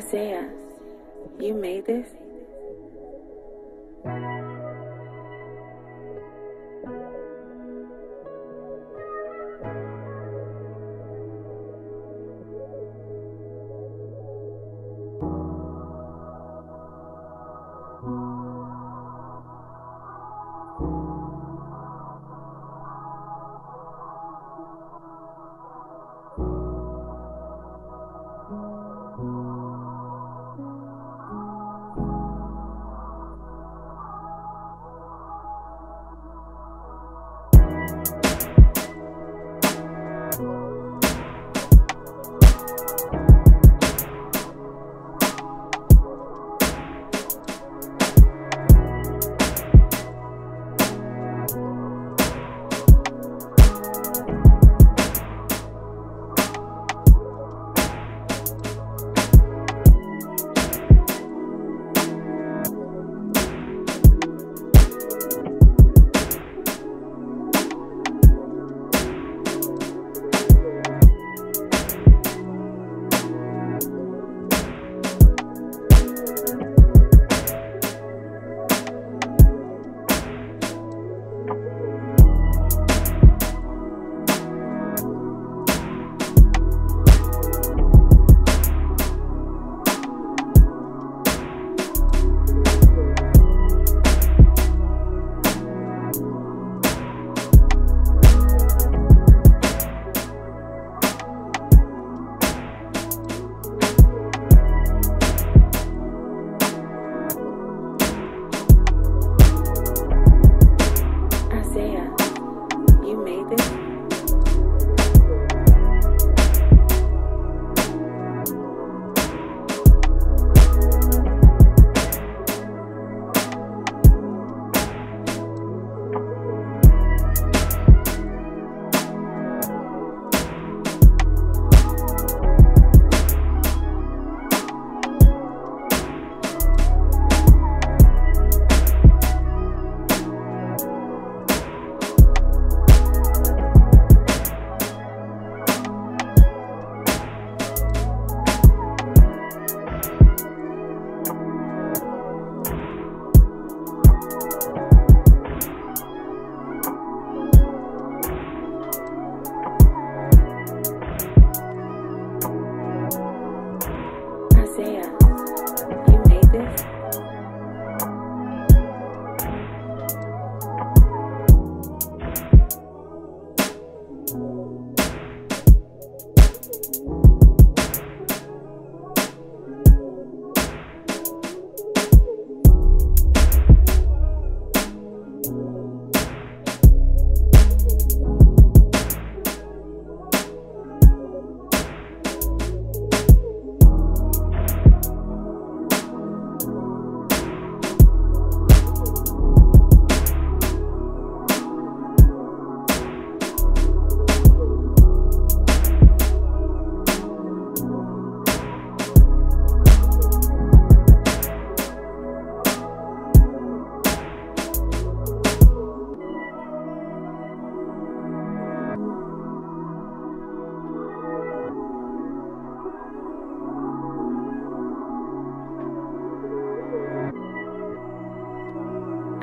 Isaiah, you made this?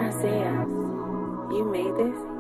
Isaiah, you made this?